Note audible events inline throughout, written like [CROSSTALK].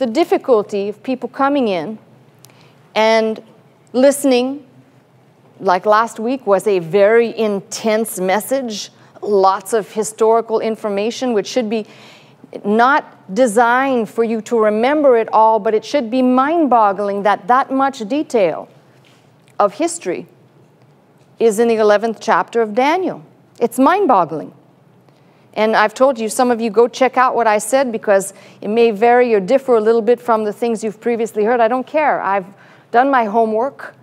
the difficulty of people coming in and listening, like last week was a very intense message, lots of historical information, which should be not designed for you to remember it all, but it should be mind boggling that that much detail of history is in the 11th chapter of Daniel. It's mind boggling. And I've told you, some of you go check out what I said because it may vary or differ a little bit from the things you've previously heard. I don't care. I've done my homework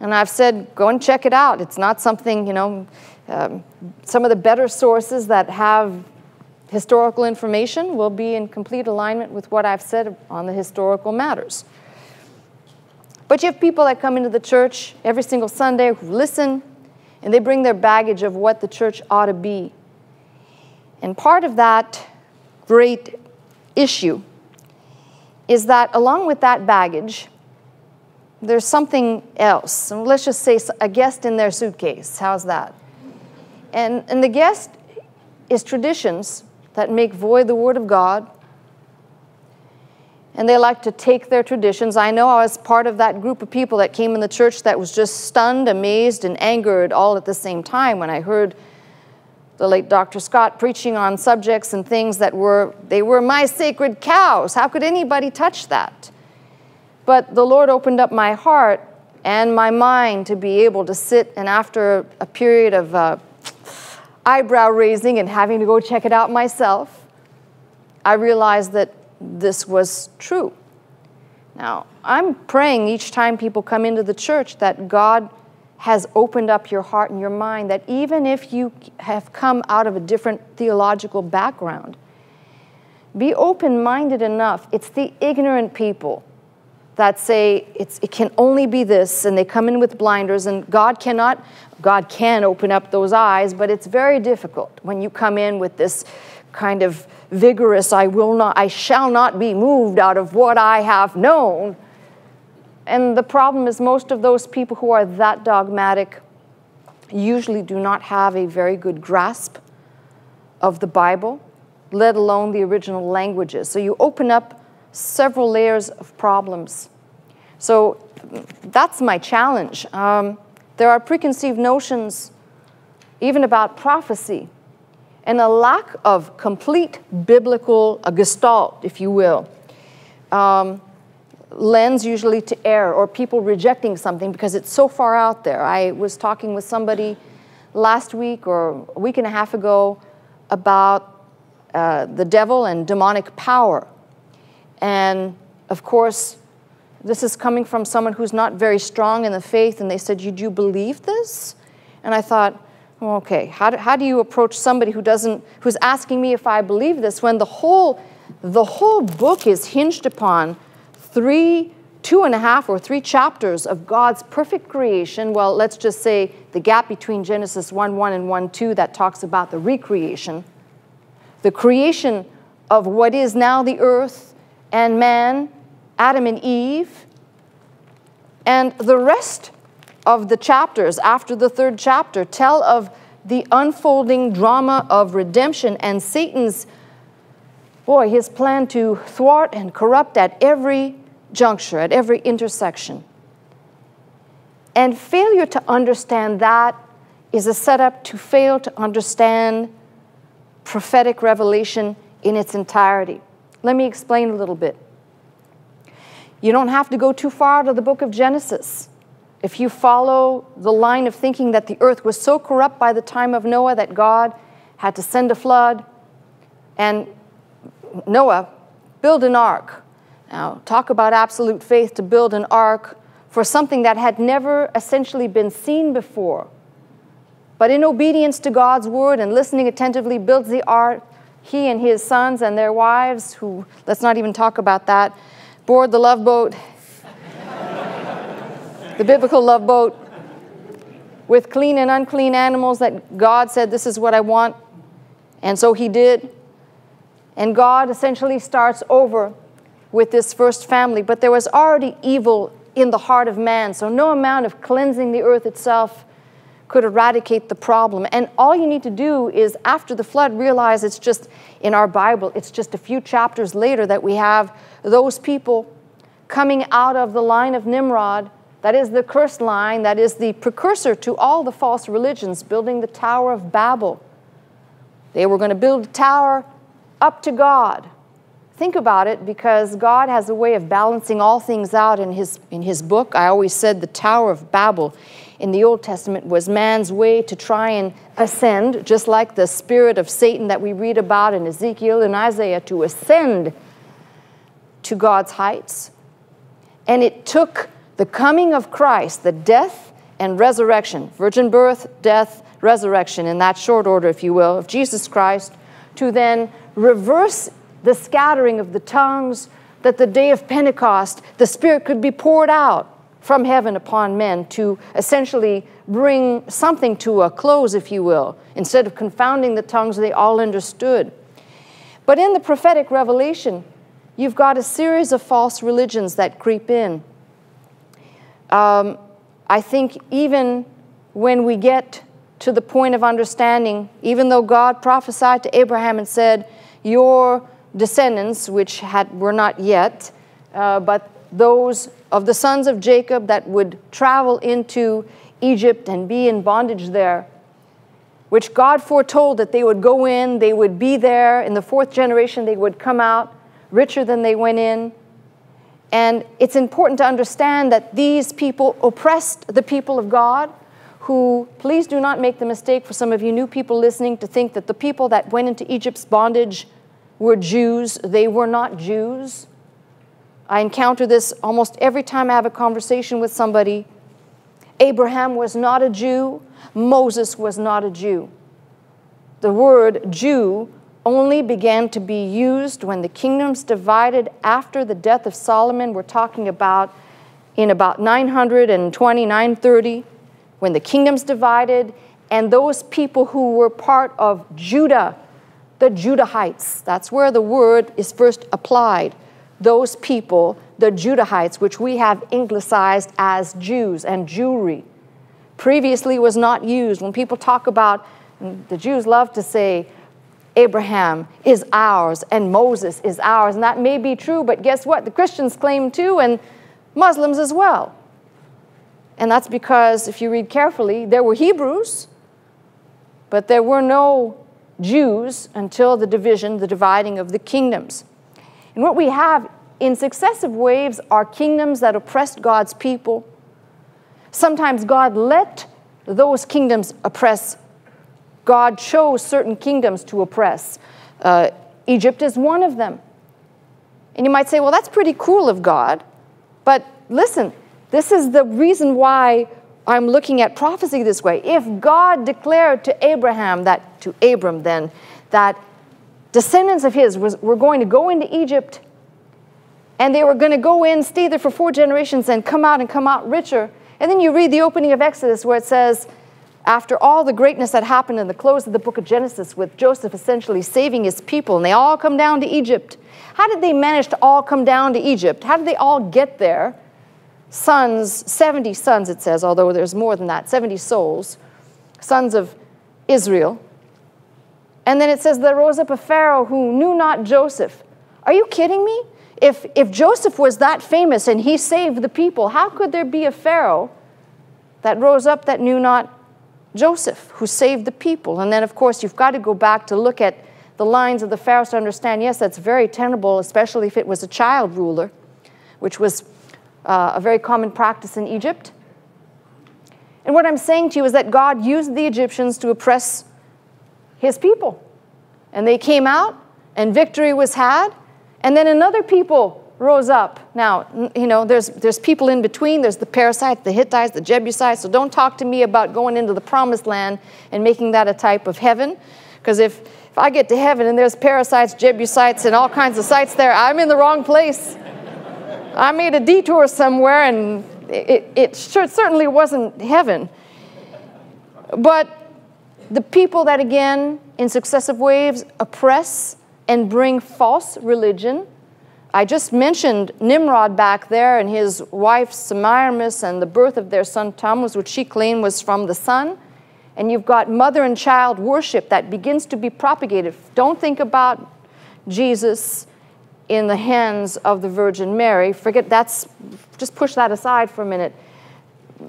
and I've said, go and check it out. It's not something, you know, um, some of the better sources that have historical information will be in complete alignment with what I've said on the historical matters. But you have people that come into the church every single Sunday who listen and they bring their baggage of what the church ought to be. And part of that great issue is that along with that baggage, there's something else. And let's just say a guest in their suitcase. How's that? And, and the guest is traditions that make void the Word of God. And they like to take their traditions. I know I was part of that group of people that came in the church that was just stunned, amazed, and angered all at the same time when I heard the late Dr. Scott preaching on subjects and things that were, they were my sacred cows. How could anybody touch that? But the Lord opened up my heart and my mind to be able to sit, and after a period of uh, eyebrow raising and having to go check it out myself, I realized that this was true. Now, I'm praying each time people come into the church that God has opened up your heart and your mind that even if you have come out of a different theological background, be open minded enough. It's the ignorant people that say it can only be this, and they come in with blinders, and God cannot, God can open up those eyes, but it's very difficult when you come in with this kind of vigorous, I will not, I shall not be moved out of what I have known and the problem is, most of those people who are that dogmatic usually do not have a very good grasp of the Bible, let alone the original languages. So you open up several layers of problems. So that's my challenge. Um, there are preconceived notions, even about prophecy, and a lack of complete biblical, a gestalt, if you will. Um, lends usually to error or people rejecting something because it's so far out there. I was talking with somebody last week or a week and a half ago about uh, the devil and demonic power. And of course, this is coming from someone who's not very strong in the faith, and they said, You do believe this? And I thought, well, okay, how do, how do you approach somebody who doesn't, who's asking me if I believe this when the whole, the whole book is hinged upon three, two and a half or three chapters of God's perfect creation. Well, let's just say the gap between Genesis 1 1 and 1 2 that talks about the recreation, the creation of what is now the earth and man, Adam and Eve, and the rest of the chapters after the third chapter tell of the unfolding drama of redemption and Satan's boy, his plan to thwart and corrupt at every juncture, at every intersection. And failure to understand that is a setup to fail to understand prophetic revelation in its entirety. Let me explain a little bit. You don't have to go too far to the book of Genesis. If you follow the line of thinking that the earth was so corrupt by the time of Noah that God had to send a flood and Noah, build an ark. Now, talk about absolute faith to build an ark for something that had never essentially been seen before. But in obedience to God's word and listening attentively, builds the ark. He and his sons and their wives, who, let's not even talk about that, board the love boat, [LAUGHS] the biblical love boat, with clean and unclean animals that God said, This is what I want. And so he did. And God essentially starts over with this first family, but there was already evil in the heart of man, so no amount of cleansing the earth itself could eradicate the problem. And all you need to do is, after the flood, realize it's just in our Bible, it's just a few chapters later that we have those people coming out of the line of Nimrod. That is the cursed line, that is the precursor to all the false religions, building the Tower of Babel. They were going to build a tower up to God. Think about it because God has a way of balancing all things out in his, in his book. I always said the Tower of Babel in the Old Testament was man's way to try and ascend, just like the spirit of Satan that we read about in Ezekiel and Isaiah, to ascend to God's heights. And it took the coming of Christ, the death and resurrection, virgin birth, death, resurrection, in that short order, if you will, of Jesus Christ, to then reverse the scattering of the tongues, that the day of Pentecost, the Spirit could be poured out from heaven upon men to essentially bring something to a close, if you will. Instead of confounding the tongues, they all understood. But in the prophetic revelation, you've got a series of false religions that creep in. Um, I think even when we get to the point of understanding, even though God prophesied to Abraham and said, Your descendants, which had, were not yet, uh, but those of the sons of Jacob that would travel into Egypt and be in bondage there, which God foretold that they would go in, they would be there. In the fourth generation, they would come out richer than they went in. And it's important to understand that these people oppressed the people of God, who, please do not make the mistake for some of you new people listening to think that the people that went into Egypt's bondage were Jews. They were not Jews. I encounter this almost every time I have a conversation with somebody. Abraham was not a Jew, Moses was not a Jew. The word Jew only began to be used when the kingdoms divided after the death of Solomon. We're talking about in about 920, 930, when the kingdoms divided, and those people who were part of Judah, the Judahites, that's where the word is first applied those people, the Judahites, which we have anglicized as Jews and Jewry, previously was not used. When people talk about, the Jews love to say, Abraham is ours and Moses is ours. And that may be true, but guess what? The Christians claim too, and Muslims as well. And that's because, if you read carefully, there were Hebrews, but there were no Jews until the division, the dividing of the kingdoms. And what we have in successive waves are kingdoms that oppressed God's people. Sometimes God let those kingdoms oppress. God chose certain kingdoms to oppress. Uh, Egypt is one of them. And you might say, well, that's pretty cool of God. But listen, this is the reason why I'm looking at prophecy this way. If God declared to Abraham, that to Abram then, that descendants of his was, were going to go into Egypt and they were going to go in, stay there for four generations, and come out and come out richer. And then you read the opening of Exodus where it says, after all the greatness that happened in the close of the book of Genesis, with Joseph essentially saving his people, and they all come down to Egypt. How did they manage to all come down to Egypt? How did they all get there? Sons, 70 sons, it says, although there's more than that, 70 souls, sons of Israel. And then it says, There rose up a Pharaoh who knew not Joseph. Are you kidding me? If, if Joseph was that famous and he saved the people, how could there be a Pharaoh that rose up that knew not Joseph, who saved the people? And then, of course, you've got to go back to look at the lines of the pharaohs to understand yes, that's very tenable, especially if it was a child ruler, which was uh, a very common practice in Egypt. And what I'm saying to you is that God used the Egyptians to oppress his people. And they came out, and victory was had, and then another people rose up. Now, you know, there's, there's people in between. There's the Perizzites, the Hittites, the Jebusites. So don't talk to me about going into the promised land and making that a type of heaven. Because if, if I get to heaven and there's Perizzites, Jebusites, and all kinds of sites there, I'm in the wrong place. I made a detour somewhere and it, it certainly wasn't heaven. But the people that, again, in successive waves, oppress and bring false religion. I just mentioned Nimrod back there and his wife Semiramis and the birth of their son Tammuz, which she claimed was from the sun and you've got mother and child worship that begins to be propagated. Don't think about Jesus in the hands of the Virgin Mary. Forget that's, just push that aside for a minute.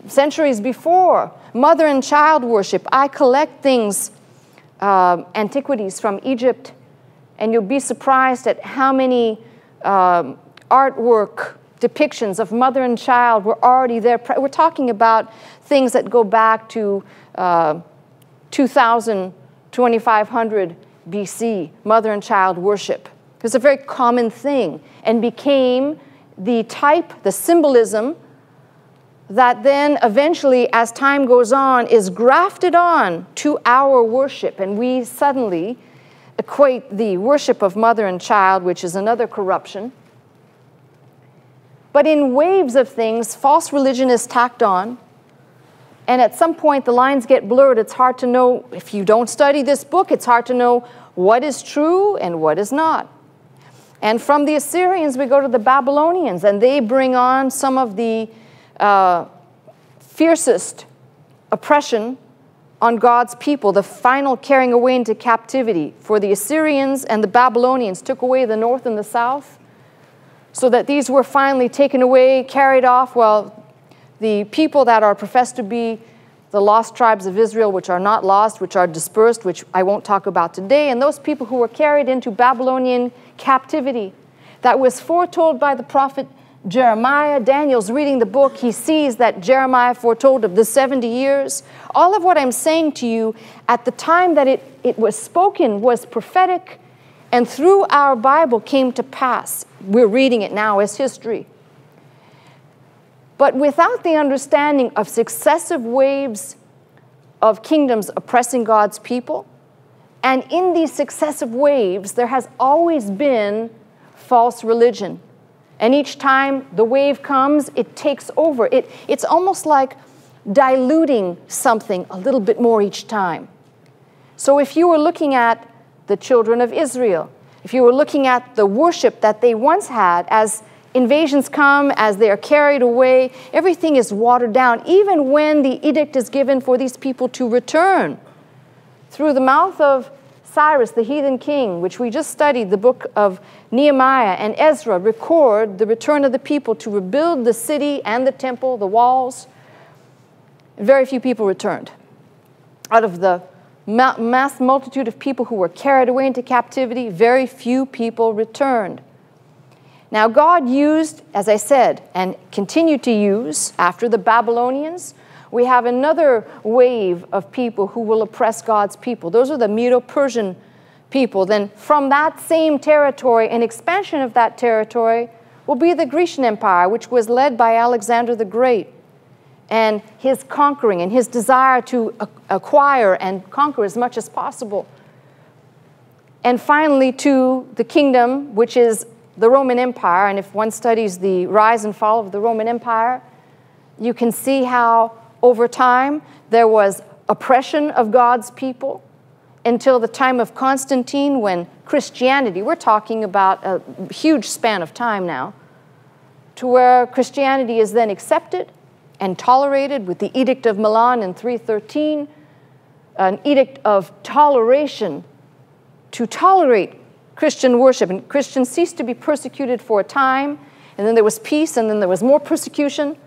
Centuries before, mother and child worship. I collect things, uh, antiquities from Egypt, and you'll be surprised at how many um, artwork depictions of mother and child were already there. We're talking about things that go back to uh, 2000, 2500 BC, mother and child worship. It was a very common thing and became the type, the symbolism that then eventually, as time goes on, is grafted on to our worship. And we suddenly equate the worship of mother and child, which is another corruption. But in waves of things, false religion is tacked on. And at some point, the lines get blurred. It's hard to know, if you don't study this book, it's hard to know what is true and what is not. And from the Assyrians, we go to the Babylonians, and they bring on some of the uh, fiercest oppression on God's people, the final carrying away into captivity. For the Assyrians and the Babylonians took away the north and the south, so that these were finally taken away, carried off. Well, the people that are professed to be the lost tribes of Israel, which are not lost, which are dispersed, which I won't talk about today, and those people who were carried into Babylonian captivity that was foretold by the prophet Jeremiah. Daniel's reading the book. He sees that Jeremiah foretold of the 70 years. All of what I'm saying to you at the time that it, it was spoken was prophetic and through our Bible came to pass. We're reading it now as history. But without the understanding of successive waves of kingdoms oppressing God's people, and in these successive waves, there has always been false religion. And each time the wave comes, it takes over. It, it's almost like diluting something a little bit more each time. So if you were looking at the children of Israel, if you were looking at the worship that they once had as invasions come, as they are carried away, everything is watered down, even when the edict is given for these people to return. Through the mouth of Cyrus, the heathen king, which we just studied, the book of Nehemiah and Ezra record the return of the people to rebuild the city and the temple, the walls. Very few people returned. Out of the mass multitude of people who were carried away into captivity, very few people returned. Now, God used, as I said, and continued to use after the Babylonians, we have another wave of people who will oppress God's people. Those are the Medo Persian people. Then, from that same territory, an expansion of that territory will be the Grecian Empire, which was led by Alexander the Great. And his conquering and his desire to acquire and conquer as much as possible. And finally, to the kingdom, which is the Roman Empire, and if one studies the rise and fall of the Roman Empire, you can see how over time there was oppression of God's people until the time of Constantine when Christianity, we're talking about a huge span of time now, to where Christianity is then accepted and tolerated with the Edict of Milan in 313, an edict of toleration to tolerate Christian worship. And Christians ceased to be persecuted for a time, and then there was peace, and then there was more persecution.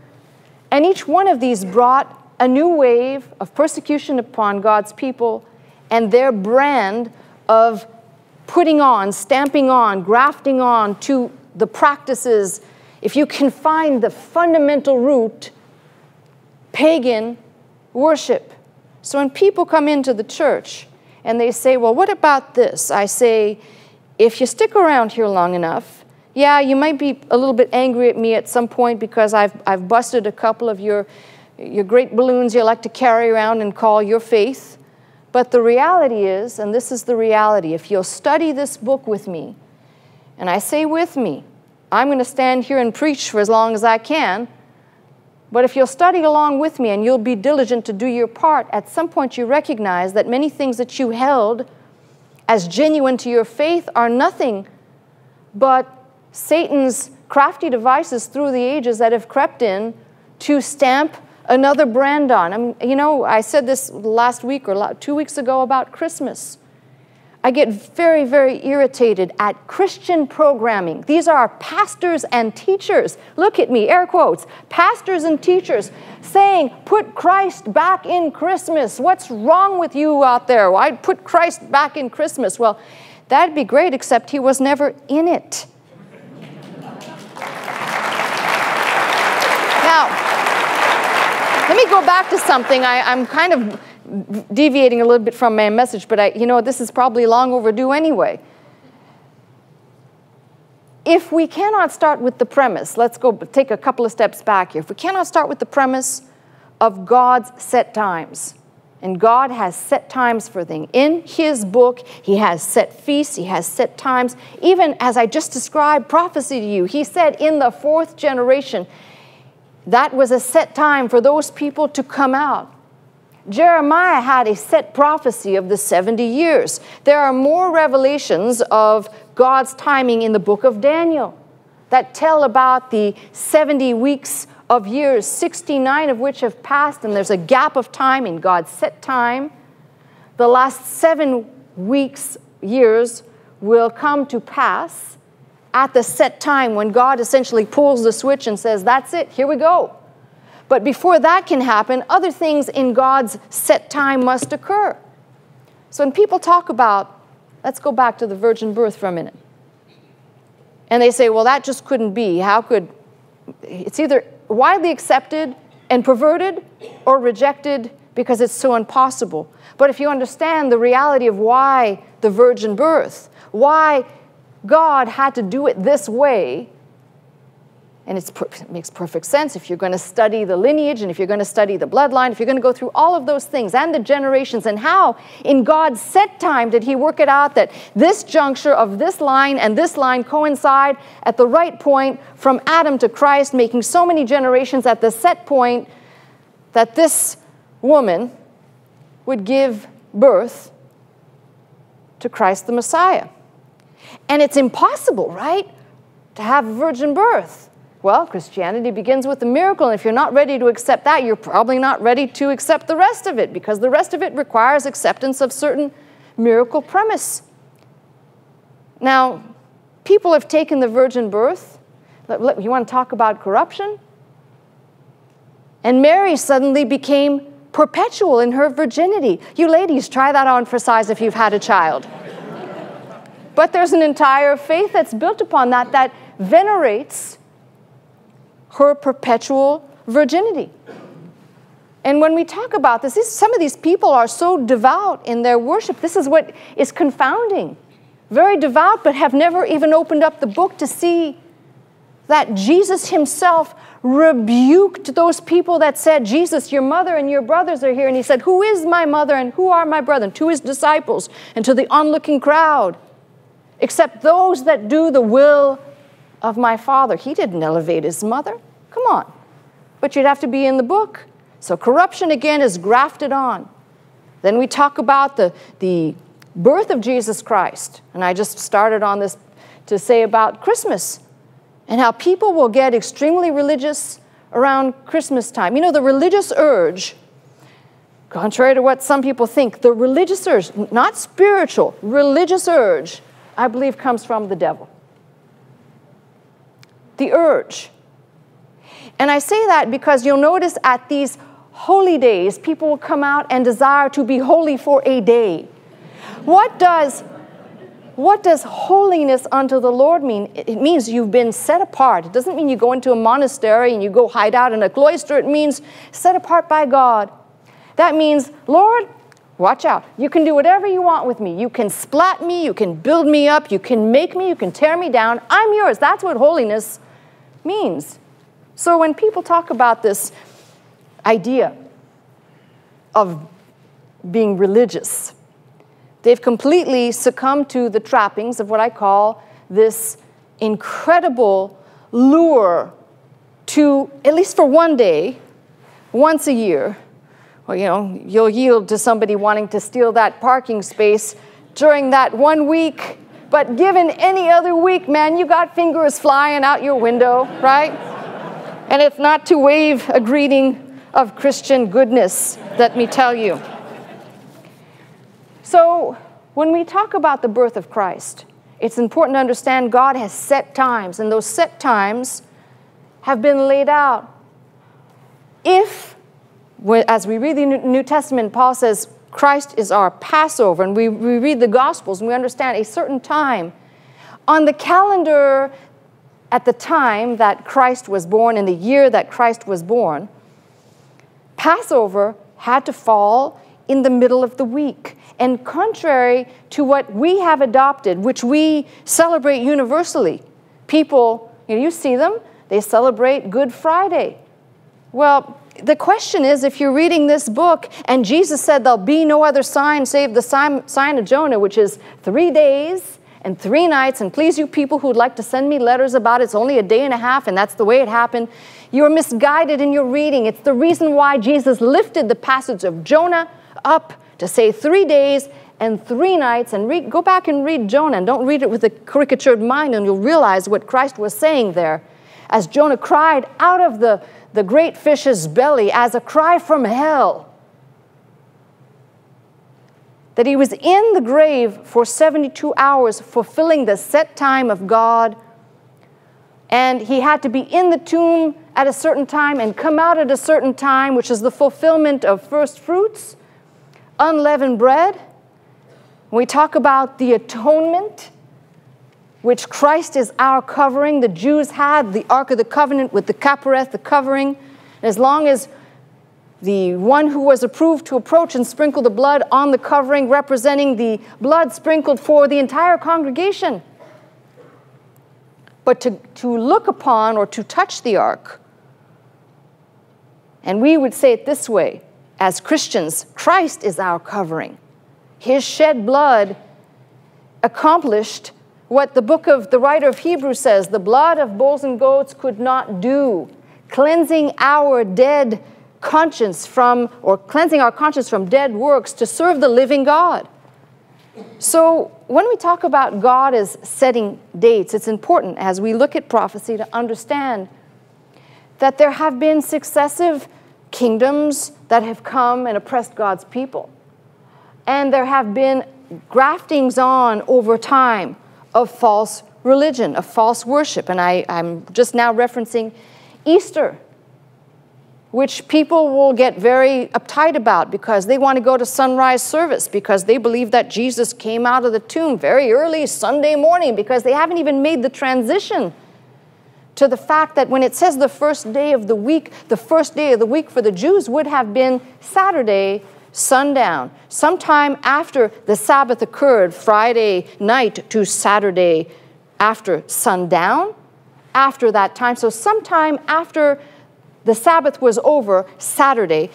And each one of these brought a new wave of persecution upon God's people and their brand of putting on, stamping on, grafting on to the practices. If you can find the fundamental root, pagan worship. So when people come into the church and they say, Well, what about this? I say, if you stick around here long enough, yeah, you might be a little bit angry at me at some point because I've, I've busted a couple of your, your great balloons you like to carry around and call your faith. But the reality is, and this is the reality, if you'll study this book with me, and I say with me, I'm going to stand here and preach for as long as I can. But if you'll study along with me and you'll be diligent to do your part, at some point you recognize that many things that you held as genuine to your faith are nothing but Satan's crafty devices through the ages that have crept in to stamp another brand on. I mean, you know, I said this last week or two weeks ago about Christmas. I get very, very irritated at Christian programming. These are pastors and teachers. Look at me, air quotes. Pastors and teachers saying, put Christ back in Christmas. What's wrong with you out there? Why put Christ back in Christmas? Well, that'd be great, except he was never in it. now, let me go back to something. I, I'm kind of deviating a little bit from my message, but I, you know, this is probably long overdue anyway. If we cannot start with the premise, let's go take a couple of steps back here. If we cannot start with the premise of God's set times, and God has set times for things. In His book, He has set feasts, He has set times. Even as I just described prophecy to you, He said in the fourth generation, that was a set time for those people to come out. Jeremiah had a set prophecy of the 70 years. There are more revelations of God's timing in the book of Daniel that tell about the 70 weeks of years, 69 of which have passed, and there's a gap of time in God's set time. The last seven weeks, years, will come to pass at the set time when God essentially pulls the switch and says, That's it, here we go. But before that can happen, other things in God's set time must occur. So when people talk about, let's go back to the virgin birth for a minute. And they say, well, that just couldn't be. How could, it's either widely accepted and perverted or rejected because it's so impossible. But if you understand the reality of why the virgin birth, why God had to do it this way, and it makes perfect sense if you're going to study the lineage and if you're going to study the bloodline, if you're going to go through all of those things and the generations and how in God's set time did He work it out that this juncture of this line and this line coincide at the right point from Adam to Christ, making so many generations at the set point that this woman would give birth to Christ the Messiah. And it's impossible, right? To have a virgin birth. Well, Christianity begins with a miracle, and if you're not ready to accept that, you're probably not ready to accept the rest of it because the rest of it requires acceptance of certain miracle premise. Now, people have taken the virgin birth. You want to talk about corruption? And Mary suddenly became perpetual in her virginity. You ladies, try that on for size if you've had a child. But there's an entire faith that's built upon that that venerates her perpetual virginity. And when we talk about this, some of these people are so devout in their worship. This is what is confounding. Very devout, but have never even opened up the book to see that Jesus himself rebuked those people that said, Jesus, your mother and your brothers are here. And he said, Who is my mother and who are my brethren? To his disciples and to the onlooking crowd, except those that do the will of my father. He didn't elevate his mother. Come on. But you'd have to be in the book. So corruption again is grafted on. Then we talk about the, the birth of Jesus Christ. And I just started on this to say about Christmas and how people will get extremely religious around Christmas time. You know, the religious urge, contrary to what some people think, the religious urge, not spiritual, religious urge, I believe comes from the devil the urge. And I say that because you'll notice at these holy days, people will come out and desire to be holy for a day. What does what does holiness unto the Lord mean? It means you've been set apart. It doesn't mean you go into a monastery and you go hide out in a cloister. It means set apart by God. That means, Lord, watch out. You can do whatever you want with me. You can splat me, you can build me up, you can make me, you can tear me down. I'm yours. That's what holiness means. So when people talk about this idea of being religious, they've completely succumbed to the trappings of what I call this incredible lure to, at least for one day, once a year, well, you know, you'll yield to somebody wanting to steal that parking space during that one week but given any other week, man, you got fingers flying out your window, right? And it's not to wave a greeting of Christian goodness, let me tell you. So, when we talk about the birth of Christ, it's important to understand God has set times, and those set times have been laid out. If, as we read the New Testament, Paul says, Christ is our Passover, and we, we read the Gospels and we understand a certain time. On the calendar at the time that Christ was born, in the year that Christ was born, Passover had to fall in the middle of the week. And contrary to what we have adopted, which we celebrate universally, people, you, know, you see them, they celebrate Good Friday. Well, the question is if you're reading this book and Jesus said there'll be no other sign save the sign, of Jonah, which is three days and three nights, and please, you people who'd like to send me letters about it, it's only a day and a half, and that's the way it happened. You're misguided in your reading. It's the reason why Jesus lifted the passage of Jonah up to say three days and three nights. And read, go back and read Jonah, and don't read it with a caricatured mind, and you'll realize what Christ was saying there. As Jonah cried out of the, the great fish's belly as a cry from hell, that he was in the grave for 72 hours, fulfilling the set time of God and he had to be in the tomb at a certain time and come out at a certain time, which is the fulfillment of first fruits, unleavened bread. We talk about the atonement, which Christ is our covering. The Jews had the Ark of the Covenant with the Kapareth, the covering. As long as the one who was approved to approach and sprinkle the blood on the covering, representing the blood sprinkled for the entire congregation but to, to look upon or to touch the ark. And we would say it this way as Christians, Christ is our covering. His shed blood accomplished what the book of the writer of Hebrews says the blood of bulls and goats could not do, cleansing our dead conscience from, or cleansing our conscience from dead works to serve the living God. So, when we talk about God as setting dates, it's important as we look at prophecy to understand that there have been successive kingdoms that have come and oppressed God's people. And there have been graftings on over time of false religion, of false worship. And I, am just now referencing Easter which people will get very uptight about because they want to go to sunrise service because they believe that Jesus came out of the tomb very early Sunday morning because they haven't even made the transition to the fact that when it says the first day of the week, the first day of the week for the Jews would have been Saturday sundown, sometime after the Sabbath occurred, Friday night to Saturday after sundown, after that time. So, sometime after the Sabbath was over Saturday,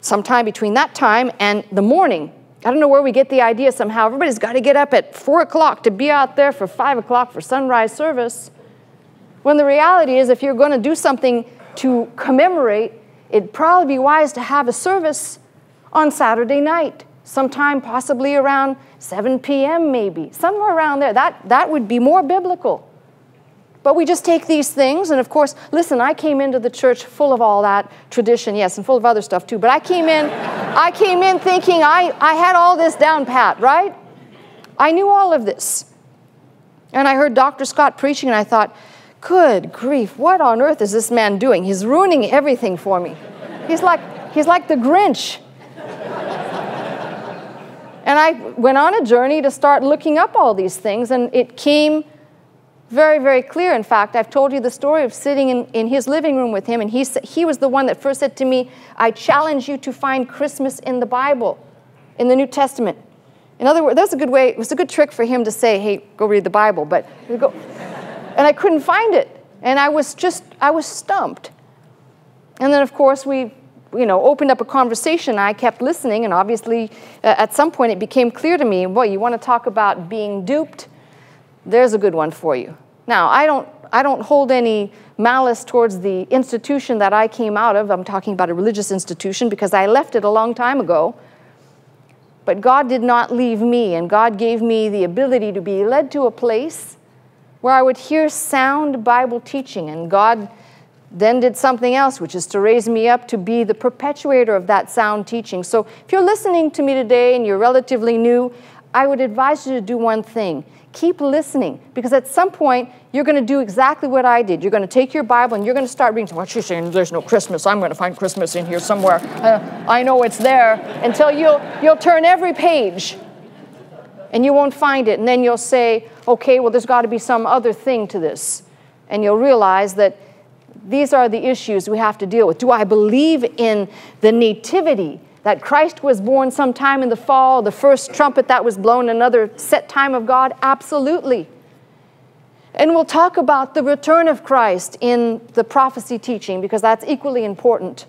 sometime between that time and the morning. I don't know where we get the idea somehow. Everybody's got to get up at 4 o'clock to be out there for 5 o'clock for sunrise service. When the reality is, if you're going to do something to commemorate, it'd probably be wise to have a service on Saturday night, sometime possibly around 7 p.m., maybe, somewhere around there. That, that would be more biblical. But we just take these things, and of course, listen, I came into the church full of all that tradition, yes, and full of other stuff too. But I came in, I came in thinking I, I had all this down pat, right? I knew all of this. And I heard Dr. Scott preaching, and I thought, good grief, what on earth is this man doing? He's ruining everything for me. He's like, he's like the Grinch. And I went on a journey to start looking up all these things, and it came very, very clear. In fact, I've told you the story of sitting in, in his living room with him, and he, he was the one that first said to me, I challenge you to find Christmas in the Bible, in the New Testament. In other words, that's a good way, it was a good trick for him to say, hey, go read the Bible, but go. and I couldn't find it. And I was just, I was stumped. And then, of course, we, you know, opened up a conversation. I kept listening, and obviously, uh, at some point, it became clear to me, well, you want to talk about being duped? there's a good one for you. Now, I don't, I don't hold any malice towards the institution that I came out of. I'm talking about a religious institution because I left it a long time ago. But God did not leave me, and God gave me the ability to be led to a place where I would hear sound Bible teaching, and God then did something else, which is to raise me up to be the perpetuator of that sound teaching. So if you're listening to me today and you're relatively new, I would advise you to do one thing. Keep listening, because at some point, you're going to do exactly what I did. You're going to take your Bible and you're going to start reading. What she's saying, there's no Christmas. I'm going to find Christmas in here somewhere. Uh, I know it's there. Until you'll, you'll turn every page and you won't find it. And then you'll say, okay, well, there's got to be some other thing to this. And you'll realize that these are the issues we have to deal with. Do I believe in the nativity? That Christ was born sometime in the fall, the first trumpet that was blown, another set time of God? Absolutely. And we'll talk about the return of Christ in the prophecy teaching because that's equally important.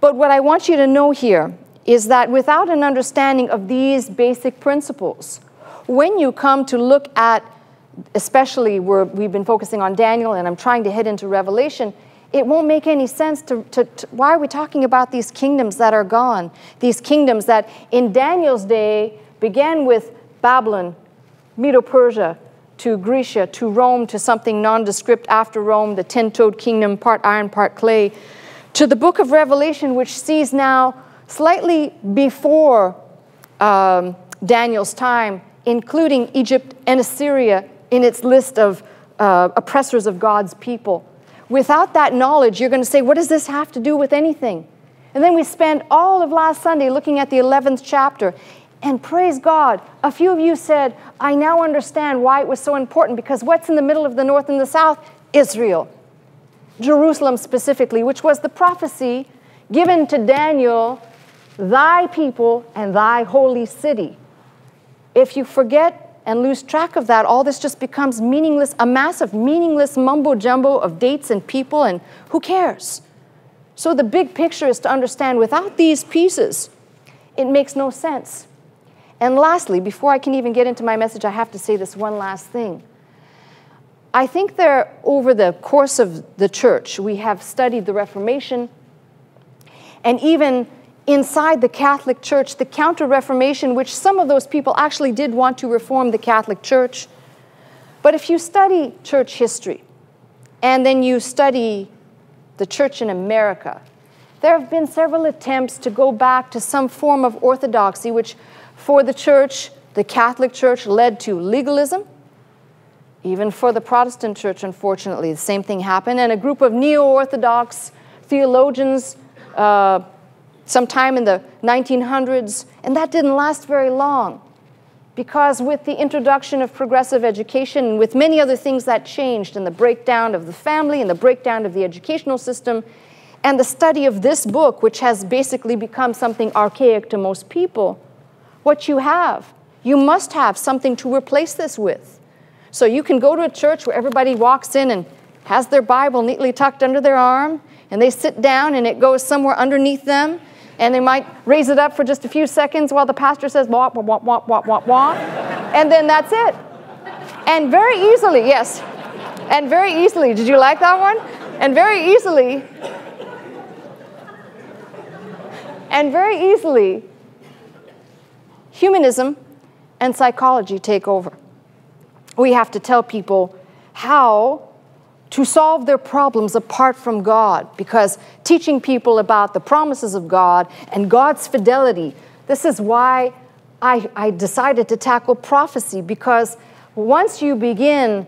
But what I want you to know here is that without an understanding of these basic principles, when you come to look at especially where we've been focusing on Daniel and I'm trying to head into Revelation, it won't make any sense to, to, to, why are we talking about these kingdoms that are gone? These kingdoms that in Daniel's day began with Babylon, Medo Persia, to Grecia, to Rome, to something nondescript after Rome, the ten toed kingdom, part iron, part clay, to the book of Revelation, which sees now slightly before um, Daniel's time, including Egypt and Assyria in its list of uh, oppressors of God's people. Without that knowledge, you're going to say, What does this have to do with anything? And then we spent all of last Sunday looking at the 11th chapter. And praise God, a few of you said, I now understand why it was so important because what's in the middle of the north and the south? Israel. Jerusalem specifically, which was the prophecy given to Daniel, thy people and thy holy city. If you forget and lose track of that, all this just becomes meaningless, a mass of meaningless mumbo jumbo of dates and people, and who cares? So the big picture is to understand without these pieces, it makes no sense. And lastly, before I can even get into my message, I have to say this one last thing. I think there, over the course of the church, we have studied the Reformation and even inside the Catholic Church, the Counter Reformation, which some of those people actually did want to reform the Catholic Church. But if you study church history and then you study the church in America, there have been several attempts to go back to some form of orthodoxy, which for the church, the Catholic Church, led to legalism. Even for the Protestant church, unfortunately, the same thing happened. And a group of neo Orthodox theologians uh, sometime in the 1900s, and that didn't last very long because with the introduction of progressive education and with many other things that changed and the breakdown of the family and the breakdown of the educational system and the study of this book which has basically become something archaic to most people what you have you must have something to replace this with. So you can go to a church where everybody walks in and has their bible neatly tucked under their arm and they sit down and it goes somewhere underneath them and they might raise it up for just a few seconds while the pastor says wah, wah, wah, wah, wah, wah, wah, and then that's it. And very easily, yes, and very easily, did you like that one? And very easily, and very easily, humanism and psychology take over. We have to tell people how to solve their problems apart from God because teaching people about the promises of God and God's fidelity, this is why I, I decided to tackle prophecy because once you begin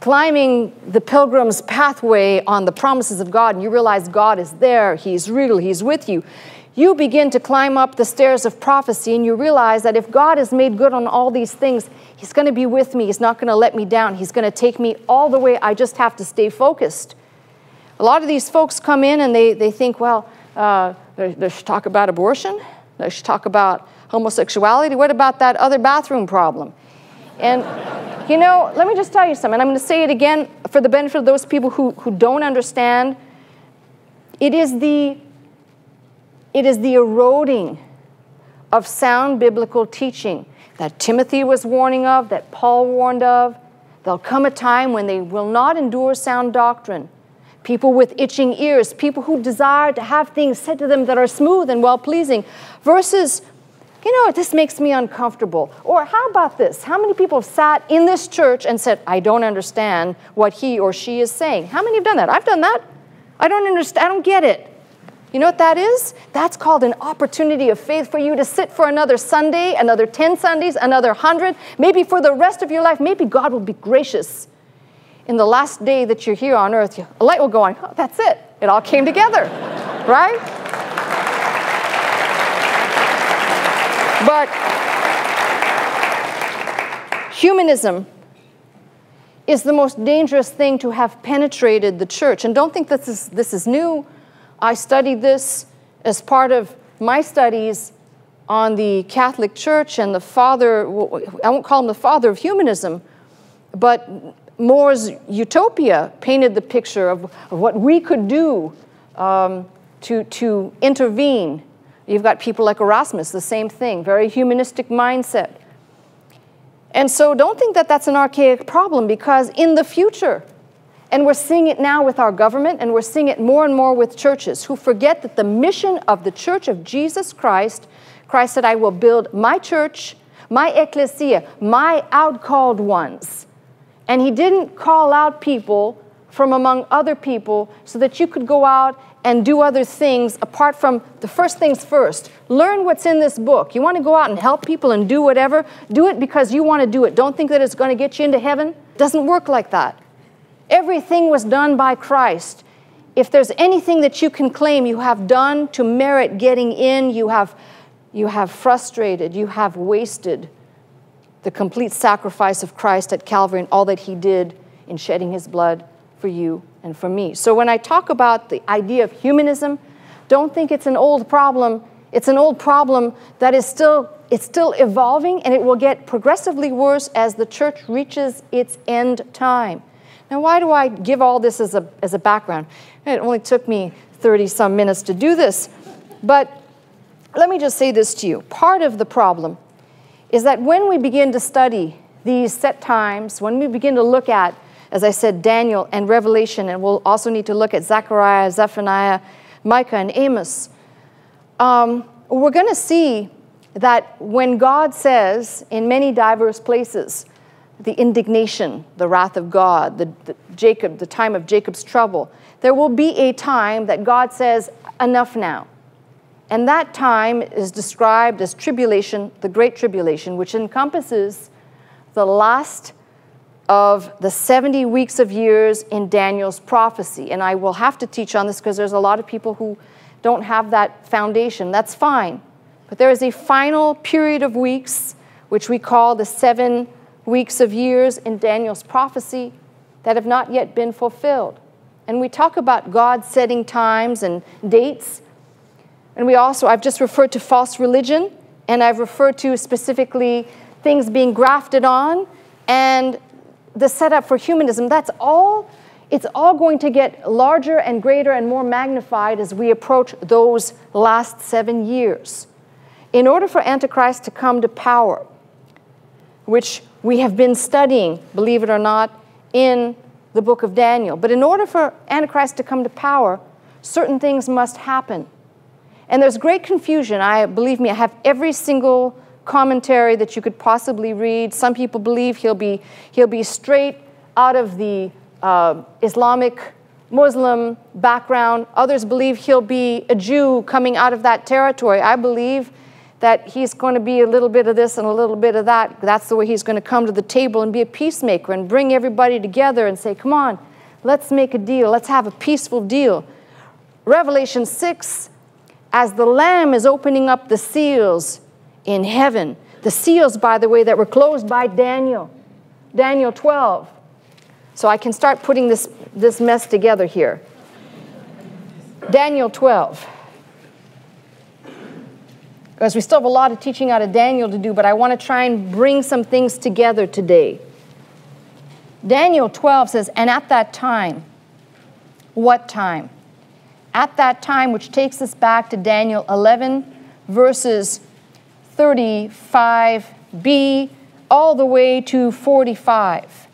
climbing the pilgrim's pathway on the promises of God and you realize God is there, He's real, He's with you, you begin to climb up the stairs of prophecy and you realize that if God has made good on all these things, He's going to be with me. He's not going to let me down. He's going to take me all the way. I just have to stay focused. A lot of these folks come in and they, they think, well, uh, they, they should talk about abortion, they should talk about homosexuality. What about that other bathroom problem? And, you know, let me just tell you something. I'm going to say it again for the benefit of those people who, who don't understand. It is the it is the eroding of sound biblical teaching that Timothy was warning of, that Paul warned of. There'll come a time when they will not endure sound doctrine. People with itching ears, people who desire to have things said to them that are smooth and well pleasing, versus you know, this makes me uncomfortable. Or how about this? How many people have sat in this church and said, I don't understand what he or she is saying? How many have done that? I've done that. I don't understand. I don't get it. You know what that is? That's called an opportunity of faith for you to sit for another Sunday, another 10 Sundays, another 100, maybe for the rest of your life. Maybe God will be gracious. In the last day that you're here on earth, a light will go on. Oh, that's it. It all came together, [LAUGHS] right? But humanism is the most dangerous thing to have penetrated the church. And don't think this is, this is new. I studied this as part of my studies on the Catholic Church and the father, I won't call him the father of humanism, but More's Utopia painted the picture of, of what we could do um, to, to intervene. You've got people like Erasmus, the same thing, very humanistic mindset. And so don't think that that's an archaic problem because in the future, and we're seeing it now with our government, and we're seeing it more and more with churches who forget that the mission of the church of Jesus Christ, Christ said, I will build my church, my ecclesia, my outcalled ones. And he didn't call out people from among other people so that you could go out and do other things apart from the first things first. Learn what's in this book. You want to go out and help people and do whatever, do it because you want to do it. Don't think that it's going to get you into heaven. It doesn't work like that. Everything was done by Christ. If there's anything that you can claim you have done to merit getting in, you have, you have frustrated, you have wasted the complete sacrifice of Christ at Calvary and all that he did in shedding his blood for you and for me. So when I talk about the idea of humanism, don't think it's an old problem. It's an old problem that is still it's still evolving and it will get progressively worse as the church reaches its end time. Now, why do I give all this as a, as a background? It only took me 30 some minutes to do this. But let me just say this to you. Part of the problem is that when we begin to study these set times, when we begin to look at, as I said, Daniel and Revelation, and we'll also need to look at Zechariah, Zephaniah, Micah, and Amos, um, we're going to see that when God says in many diverse places, the indignation, the wrath of God, the, the, Jacob, the time of Jacob's trouble. There will be a time that God says, enough now. And that time is described as tribulation, the great tribulation, which encompasses the last of the 70 weeks of years in Daniel's prophecy. And I will have to teach on this because there's a lot of people who don't have that foundation. That's fine. But there is a final period of weeks, which we call the seven weeks of years in Daniel's prophecy that have not yet been fulfilled. And we talk about God setting times and dates. And we also, I've just referred to false religion, and I've referred to specifically things being grafted on and the setup for humanism. That's all, it's all going to get larger and greater and more magnified as we approach those last seven years. In order for Antichrist to come to power, which we have been studying, believe it or not, in the book of Daniel. But in order for Antichrist to come to power, certain things must happen. And there's great confusion. I believe me, I have every single commentary that you could possibly read. Some people believe he'll be, he'll be straight out of the uh, Islamic Muslim background. Others believe he'll be a Jew coming out of that territory. I believe that he's going to be a little bit of this and a little bit of that. That's the way he's going to come to the table and be a peacemaker and bring everybody together and say, come on, let's make a deal. Let's have a peaceful deal. Revelation 6, as the Lamb is opening up the seals in heaven, the seals, by the way, that were closed by Daniel, Daniel 12. So I can start putting this, this mess together here. Daniel 12 because we still have a lot of teaching out of Daniel to do, but I want to try and bring some things together today. Daniel 12 says, And at that time, what time? At that time, which takes us back to Daniel 11, verses 35b all the way to 45.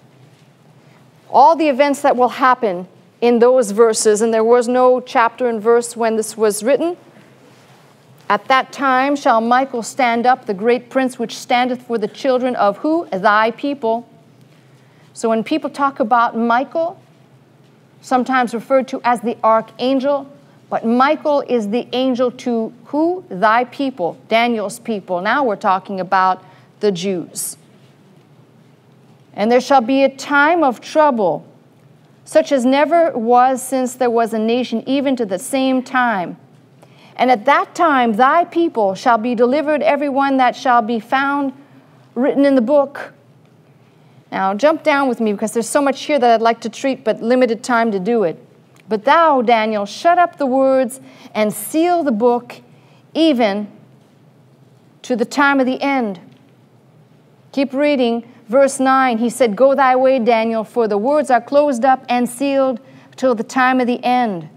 All the events that will happen in those verses, and there was no chapter and verse when this was written At that time shall Michael stand up, the great prince which standeth for the children of who? Thy people. So when people talk about Michael, sometimes referred to as the archangel, but Michael is the angel to who? Thy people, Daniel's people. Now we're talking about the Jews. And there shall be a time of trouble, such as never was since there was a nation, even to the same time. And at that time, thy people shall be delivered, every one that shall be found written in the book. Now, jump down with me because there's so much here that I'd like to treat, but limited time to do it. But thou, Daniel, shut up the words and seal the book, even to the time of the end. Keep reading. Verse 9, he said, Go thy way, Daniel, for the words are closed up and sealed till the time of the end.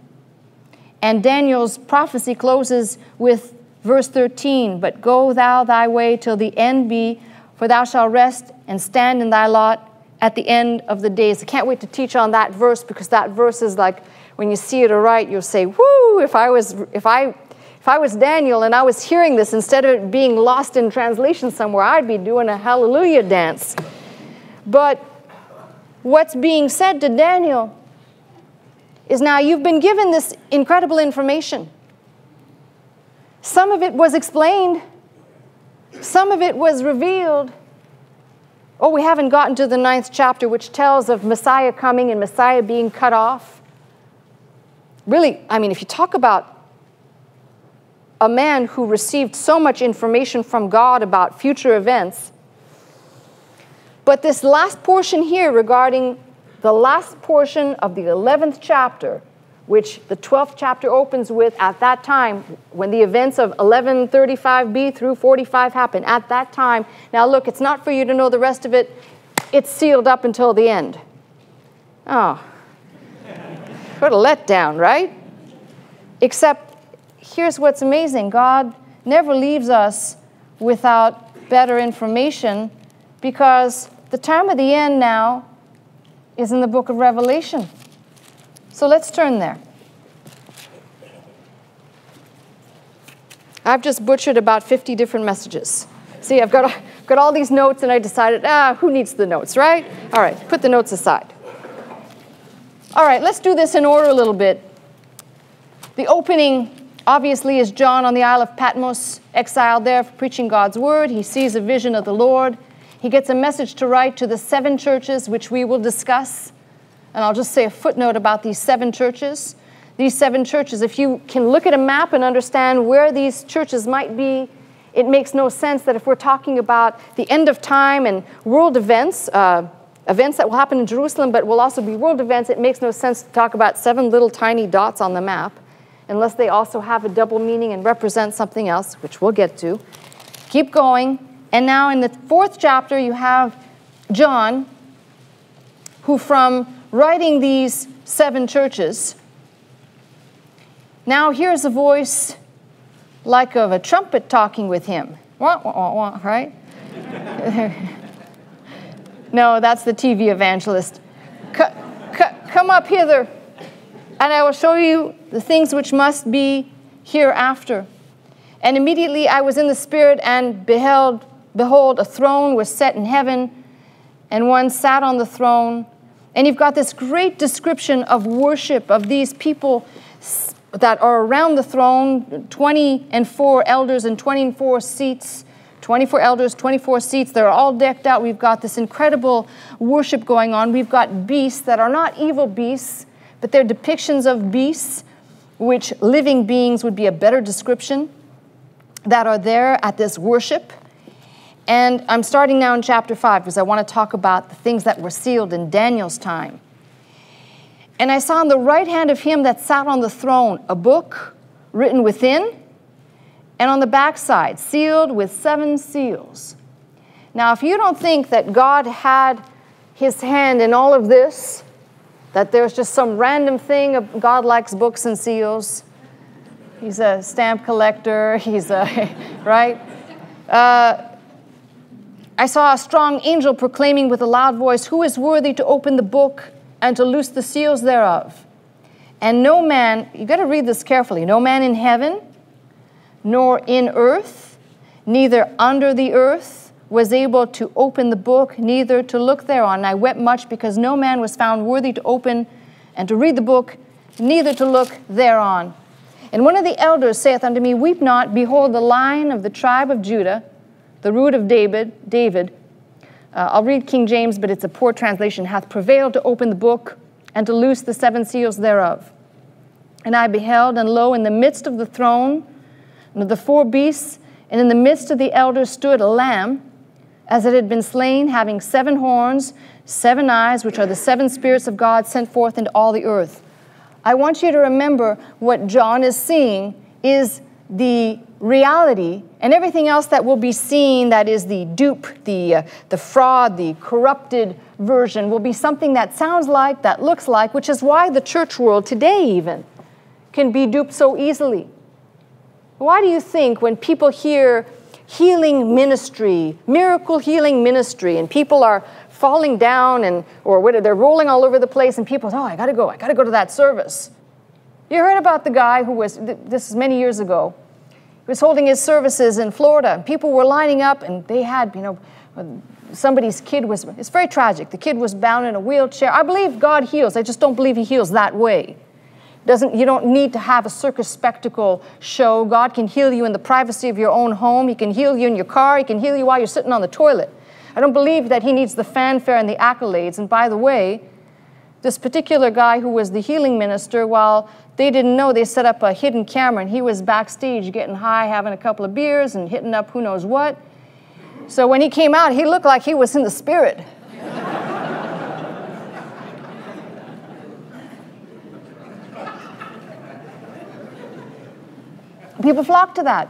And Daniel's prophecy closes with verse 13 But go thou thy way till the end be, for thou shalt rest and stand in thy lot at the end of the days. I can't wait to teach on that verse because that verse is like when you see it aright, you'll say, Whoo, if I was if I if I was Daniel and I was hearing this instead of it being lost in translation somewhere, I'd be doing a hallelujah dance. But what's being said to Daniel is now you've been given this incredible information. Some of it was explained, some of it was revealed. Oh, we haven't gotten to the ninth chapter, which tells of Messiah coming and Messiah being cut off. Really, I mean, if you talk about a man who received so much information from God about future events, but this last portion here regarding the last portion of the 11th chapter, which the 12th chapter opens with at that time when the events of 1135b through 45 happen at that time. Now look it's not for you to know the rest of it. It's sealed up until the end. Oh what a letdown right except here's what's amazing god never leaves us without better information because the time of the end now is in the book of Revelation. So let's turn there. I've just butchered about 50 different messages. See, I've got, got all these notes, and I decided, ah, who needs the notes, right? All right, put the notes aside. All right, let's do this in order a little bit. The opening, obviously, is John on the Isle of Patmos, exiled there for preaching God's word. He sees a vision of the Lord. He gets a message to write to the seven churches, which we will discuss. And I'll just say a footnote about these seven churches. These seven churches, if you can look at a map and understand where these churches might be, it makes no sense that if we're talking about the end of time and world events, uh, events that will happen in Jerusalem, but will also be world events, it makes no sense to talk about seven little tiny dots on the map unless they also have a double meaning and represent something else, which we'll get to. Keep going. And now in the fourth chapter, you have John, who from writing these seven churches, now hears a voice like of a trumpet talking with him. Wah, wah, wah, wah, right? [LAUGHS] no, that's the TV evangelist. Come up hither, and I will show you the things which must be hereafter. And immediately I was in the Spirit and beheld Behold, a throne was set in heaven, and one sat on the throne. And you've got this great description of worship of these people that are around the throne 20 and 4 elders and 24 seats. 24 elders, 24 seats. They're all decked out. We've got this incredible worship going on. We've got beasts that are not evil beasts, but they're depictions of beasts, which living beings would be a better description, that are there at this worship. And I'm starting now in chapter 5 because I want to talk about the things that were sealed in Daniel's time. And I saw on the right hand of him that sat on the throne a book written within and on the backside, sealed with seven seals. Now, if you don't think that God had his hand in all of this, that there's just some random thing of God likes books and seals, he's a stamp collector, [LAUGHS] he's a, [LAUGHS] right? Uh, I saw a strong angel proclaiming with a loud voice, Who is worthy to open the book and to loose the seals thereof? And no man, you got to read this carefully, no man in heaven, nor in earth, neither under the earth, was able to open the book, neither to look thereon. I wept much because no man was found worthy to open and to read the book, neither to look thereon. And one of the elders saith unto me, Weep not, behold, the lion of the tribe of Judah, the root of David, David. Uh, I'll read King James, but it's a poor translation, hath prevailed to open the book and to loose the seven seals thereof. And I beheld, and lo, in the midst of the throne, and of the four beasts, and in the midst of the elders stood a lamb as it had been slain, having seven horns, seven eyes, which are the seven spirits of God sent forth into all the earth. I want you to remember what John is seeing is the reality, and everything else that will be seen that is the dupe, the, uh, the fraud, the corrupted version will be something that sounds like, that looks like, which is why the church world today, even, can be duped so easily. Why do you think when people hear healing ministry, miracle healing ministry, and people are falling down and or what, they're rolling all over the place, and people say, "Oh, I got to go! I got to go to that service." You heard about the guy who was this is many years ago. He was holding his services in Florida, and people were lining up, and they had, you know, somebody's kid was. It's very tragic. The kid was bound in a wheelchair. I believe God heals. I just don't believe He heals that way. Doesn't, you don't need to have a circus spectacle show. God can heal you in the privacy of your own home. He can heal you in your car. He can heal you while you're sitting on the toilet. I don't believe that he needs the fanfare and the accolades. And by the way, this particular guy who was the healing minister, while they didn't know, they set up a hidden camera and he was backstage getting high, having a couple of beers and hitting up who knows what. So when he came out, he looked like he was in the spirit. People flock to that.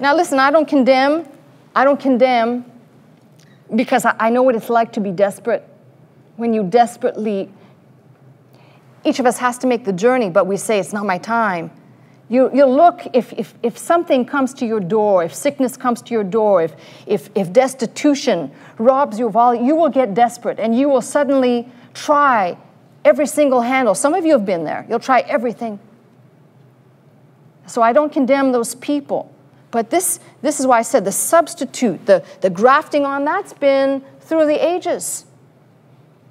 Now, listen, I don't condemn. I don't condemn because I know what it's like to be desperate. When you desperately, each of us has to make the journey, but we say, it's not my time. You, you look, if, if, if something comes to your door, if sickness comes to your door, if, if, if destitution robs you of all, you will get desperate and you will suddenly try every single handle. Some of you have been there. You'll try everything so I don't condemn those people. But this, this is why I said the substitute, the, the grafting on, that's been through the ages.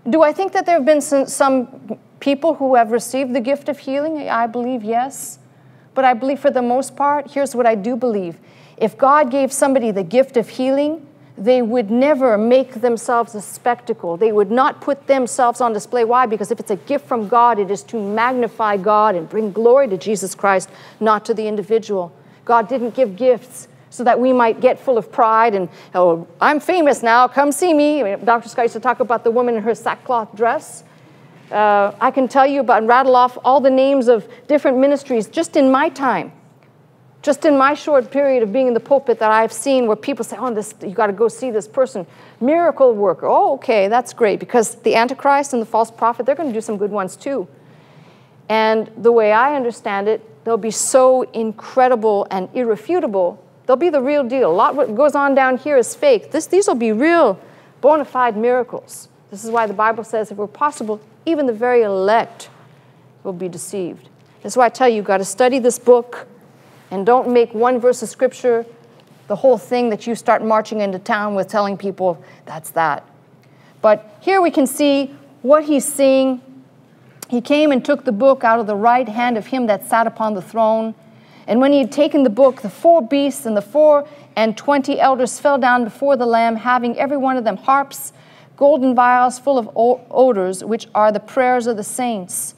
Do I think that there have been some, some people who have received the gift of healing? I believe yes. But I believe for the most part, here's what I do believe. If God gave somebody the gift of healing, they would never make themselves a spectacle. They would not put themselves on display. Why? Because if it's a gift from God, it is to magnify God and bring glory to Jesus Christ, not to the individual. God didn't give gifts so that we might get full of pride and, oh, I'm famous now, come see me. Dr. Scott used to talk about the woman in her sackcloth dress. Uh, I can tell you about and rattle off all the names of different ministries just in my time just in my short period of being in the pulpit that I've seen where people say, oh, this, you got to go see this person. Miracle worker. Oh, okay, that's great because the Antichrist and the false prophet, they're going to do some good ones too. And the way I understand it, they'll be so incredible and irrefutable. They'll be the real deal. A lot what goes on down here is fake. This, these will be real, bona fide miracles. This is why the Bible says, if were possible, even the very elect will be deceived. That's why I tell you, you've got to study this book and don't make one verse of scripture the whole thing that you start marching into town with telling people that's that. But here we can see what he's seeing. He came and took the book out of the right hand of him that sat upon the throne. And when he had taken the book, the four beasts and the four and twenty elders fell down before the Lamb, having every one of them harps, golden vials full of odors, which are the prayers of the saints.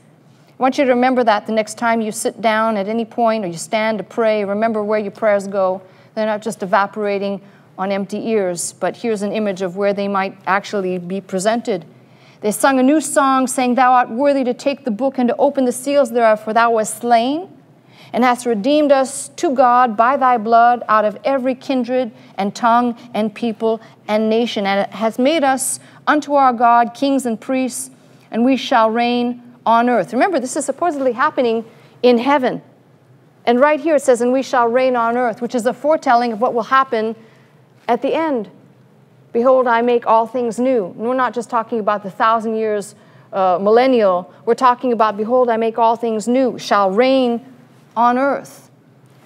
I want you to remember that the next time you sit down at any point or you stand to pray, remember where your prayers go. They're not just evaporating on empty ears, but here's an image of where they might actually be presented. They sung a new song, saying, Thou art worthy to take the book and to open the seals thereof, for thou wast slain and hast redeemed us to God by thy blood out of every kindred and tongue and people and nation, and it has made us unto our God kings and priests, and we shall reign on earth. Remember, this is supposedly happening in heaven. And right here it says, and we shall reign on earth, which is a foretelling of what will happen at the end. Behold, I make all things new. And we're not just talking about the thousand years uh, millennial, we're talking about, behold, I make all things new, shall reign on earth.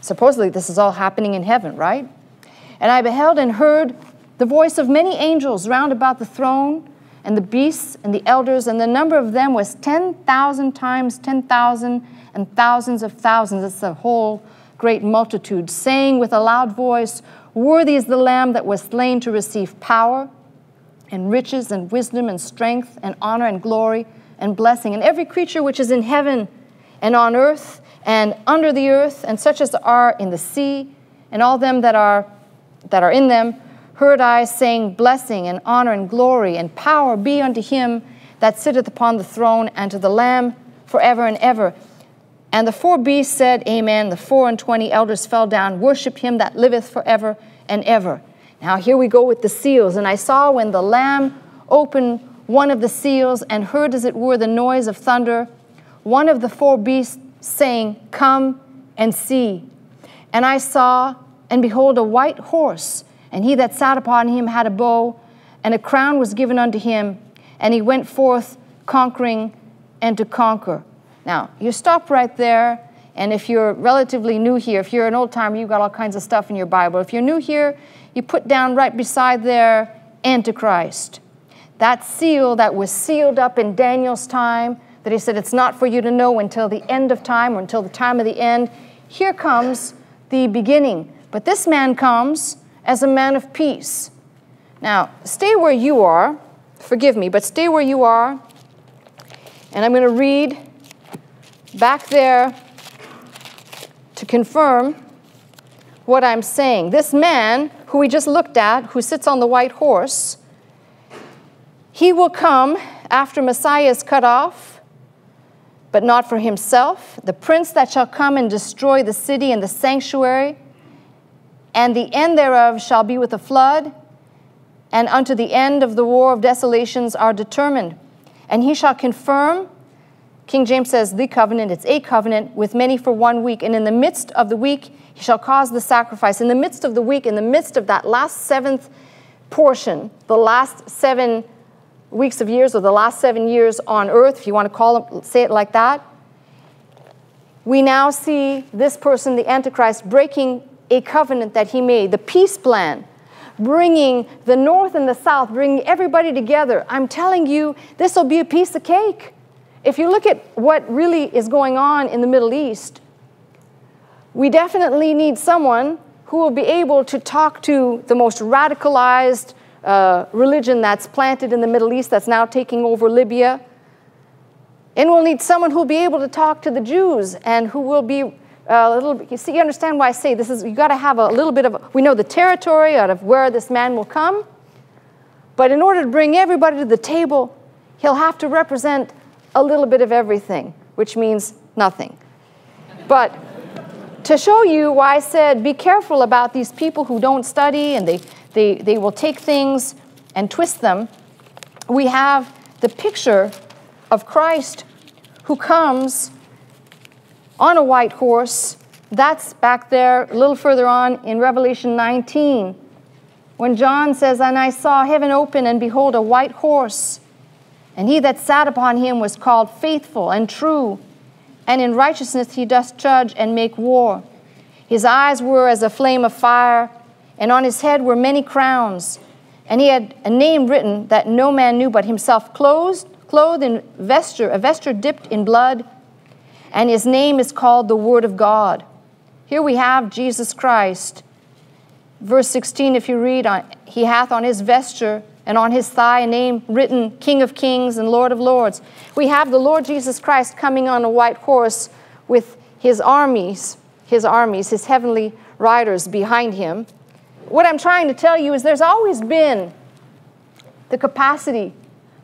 Supposedly, this is all happening in heaven, right? And I beheld and heard the voice of many angels round about the throne, and the beasts and the elders, and the number of them was 10,000 times 10,000 and thousands of thousands. It's a whole great multitude, saying with a loud voice, Worthy is the Lamb that was slain to receive power and riches and wisdom and strength and honor and glory and blessing. And every creature which is in heaven and on earth and under the earth, and such as are in the sea, and all them that are that are in them, heard I saying, Blessing and honor and glory and power be unto him that sitteth upon the throne and to the Lamb forever and ever. And the four beasts said, Amen. The four and twenty elders fell down, worship him that liveth forever and ever. Now here we go with the seals. And I saw when the Lamb opened one of the seals and heard as it were the noise of thunder, one of the four beasts saying, Come and see. And I saw, and behold, a white horse, and he that sat upon him had a bow, and a crown was given unto him, and he went forth conquering and to conquer. Now, you stop right there, and if you're relatively new here, if you're an old timer, you've got all kinds of stuff in your Bible. If you're new here, you put down right beside there Antichrist. That seal that was sealed up in Daniel's time, that he said it's not for you to know until the end of time or until the time of the end. Here comes the beginning. But this man comes as a man of peace. Now, stay where you are. Forgive me, but stay where you are. And I'm going to read back there to confirm what I'm saying. This man, who we just looked at, who sits on the white horse, he will come after Messiah is cut off, but not for himself. The prince that shall come and destroy the city and the sanctuary, and the end thereof shall be with a flood, and unto the end of the war of desolations are determined. And he shall confirm, King James says, the covenant, it's a covenant, with many for one week. And in the midst of the week, he shall cause the sacrifice. In the midst of the week, in the midst of that last seventh portion, the last seven weeks of years or the last seven years on earth, if you want to call it, say it like that, we now see this person, the Antichrist, breaking a covenant that he made, the peace plan, bringing the North and the South, bringing everybody together. I'm telling you, this will be a piece of cake. If you look at what really is going on in the Middle East, we definitely need someone who will be able to talk to the most radicalized uh, religion that's planted in the Middle East that's now taking over Libya. And we'll need someone who'll be able to talk to the Jews and who will be a little. You see, you understand why I say this is. You got to have a little bit of. We know the territory out of where this man will come, but in order to bring everybody to the table, he'll have to represent a little bit of everything, which means nothing. But to show you why I said be careful about these people who don't study and they they, they will take things and twist them. We have the picture of Christ who comes on a white horse. That's back there a little further on in Revelation 19 when John says, And I saw heaven open, and behold, a white horse. And he that sat upon him was called faithful and true, and in righteousness he doth judge and make war. His eyes were as a flame of fire and on his head were many crowns. And he had a name written that no man knew but himself, clothed, clothed in vesture, a vesture dipped in blood. And his name is called the Word of God. Here we have Jesus Christ. Verse 16, if you read, on, he hath on his vesture and on his thigh a name written King of Kings and Lord of Lords. We have the Lord Jesus Christ coming on a white horse with his armies, his armies, his heavenly riders behind him what I'm trying to tell you is there's always been the capacity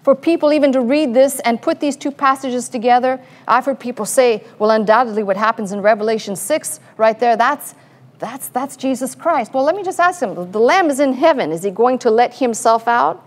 for people even to read this and put these two passages together. I've heard people say, well, undoubtedly what happens in Revelation 6 right there, that's that's that's Jesus Christ. Well, let me just ask him, the lamb is in heaven. Is he going to let himself out?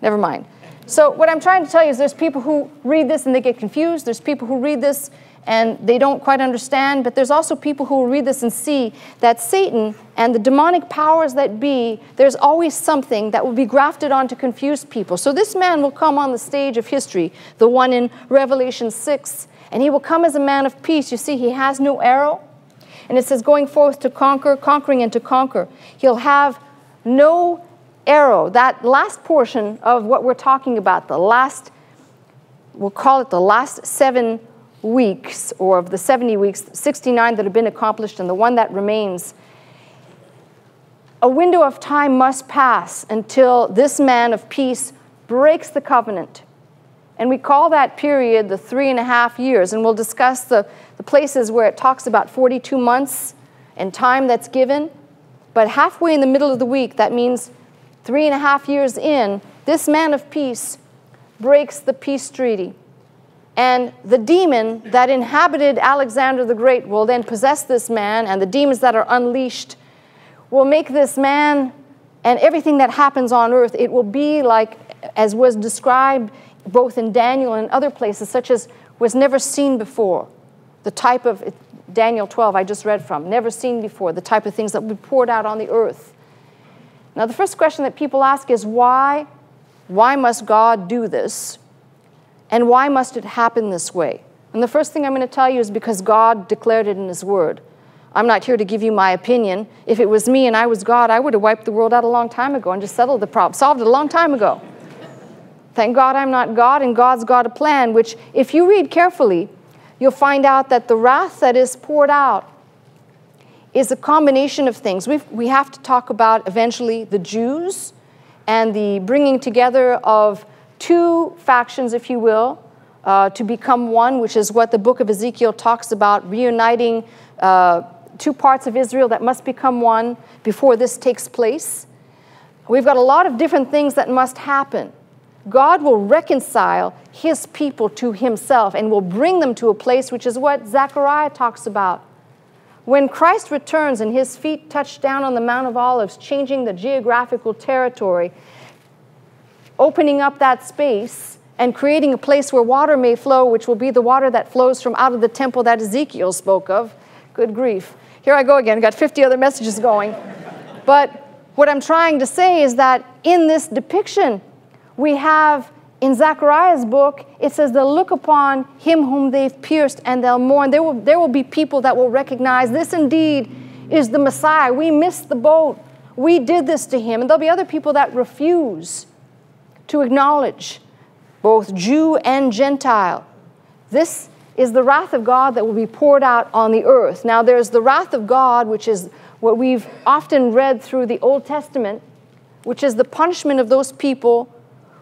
Never mind. So what I'm trying to tell you is there's people who read this and they get confused. There's people who read this and they don't quite understand. But there's also people who will read this and see that Satan and the demonic powers that be, there's always something that will be grafted on to confuse people. So this man will come on the stage of history, the one in Revelation 6, and he will come as a man of peace. You see, he has no arrow. And it says, going forth to conquer, conquering and to conquer. He'll have no arrow. That last portion of what we're talking about, the last, we'll call it the last seven weeks, or of the 70 weeks, 69 that have been accomplished, and the one that remains. A window of time must pass until this man of peace breaks the covenant. And we call that period the three and a half years. And we'll discuss the, the places where it talks about 42 months and time that's given. But halfway in the middle of the week, that means three and a half years in, this man of peace breaks the peace treaty. And the demon that inhabited Alexander the Great will then possess this man, and the demons that are unleashed will make this man and everything that happens on earth, it will be like, as was described both in Daniel and other places, such as was never seen before. The type of, Daniel 12, I just read from, never seen before, the type of things that will be poured out on the earth. Now, the first question that people ask is why? Why must God do this? And why must it happen this way? And the first thing I'm going to tell you is because God declared it in His Word. I'm not here to give you my opinion. If it was me and I was God, I would have wiped the world out a long time ago and just settled the problem, solved it a long time ago. Thank God I'm not God, and God's got a plan, which, if you read carefully, you'll find out that the wrath that is poured out is a combination of things. We've, we have to talk about eventually the Jews and the bringing together of two factions, if you will, uh, to become one, which is what the book of Ezekiel talks about, reuniting uh, two parts of Israel that must become one before this takes place. We've got a lot of different things that must happen. God will reconcile his people to himself and will bring them to a place which is what Zechariah talks about. When Christ returns and his feet touch down on the Mount of Olives, changing the geographical territory, opening up that space and creating a place where water may flow, which will be the water that flows from out of the temple that Ezekiel spoke of. Good grief. Here I go again, got 50 other messages going. but what I'm trying to say is that in this depiction, we have in Zechariah's book, it says they'll look upon him whom they've pierced and they'll mourn. There will, there will be people that will recognize this indeed is the Messiah. We missed the boat. We did this to him. And there'll be other people that refuse to acknowledge both Jew and Gentile. This is the wrath of God that will be poured out on the earth. Now, there's the wrath of God, which is what we've often read through the Old Testament, which is the punishment of those people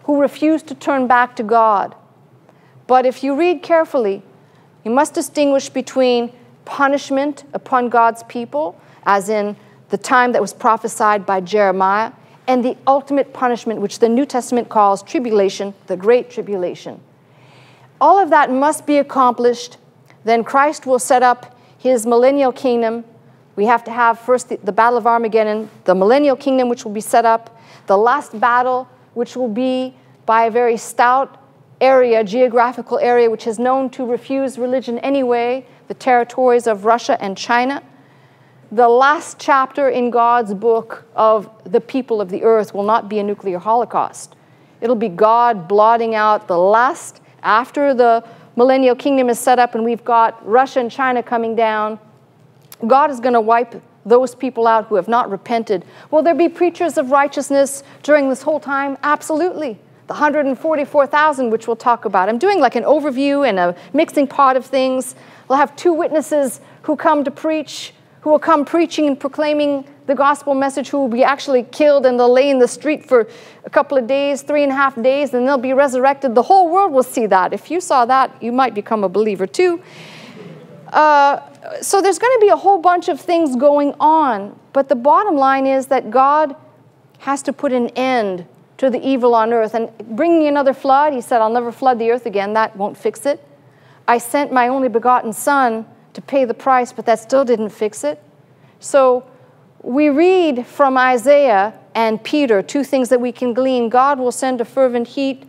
who refuse to turn back to God. But if you read carefully, you must distinguish between punishment upon God's people, as in the time that was prophesied by Jeremiah, and the ultimate punishment, which the New Testament calls tribulation, the Great Tribulation. All of that must be accomplished. Then Christ will set up his millennial kingdom. We have to have first the, the Battle of Armageddon, the millennial kingdom, which will be set up, the last battle, which will be by a very stout area, geographical area, which is known to refuse religion anyway, the territories of Russia and China the last chapter in God's book of the people of the earth will not be a nuclear holocaust. It'll be God blotting out the last, after the millennial kingdom is set up and we've got Russia and China coming down, God is going to wipe those people out who have not repented. Will there be preachers of righteousness during this whole time? Absolutely. The 144,000, which we'll talk about. I'm doing like an overview and a mixing pot of things. We'll have two witnesses who come to preach who will come preaching and proclaiming the gospel message, who will be actually killed and they'll lay in the street for a couple of days, three and a half days, and they'll be resurrected. The whole world will see that. If you saw that, you might become a believer too. Uh, so there's going to be a whole bunch of things going on, but the bottom line is that God has to put an end to the evil on earth. And bringing another flood, he said, I'll never flood the earth again. That won't fix it. I sent my only begotten Son to pay the price, but that still didn't fix it. So we read from Isaiah and Peter two things that we can glean. God will send a fervent heat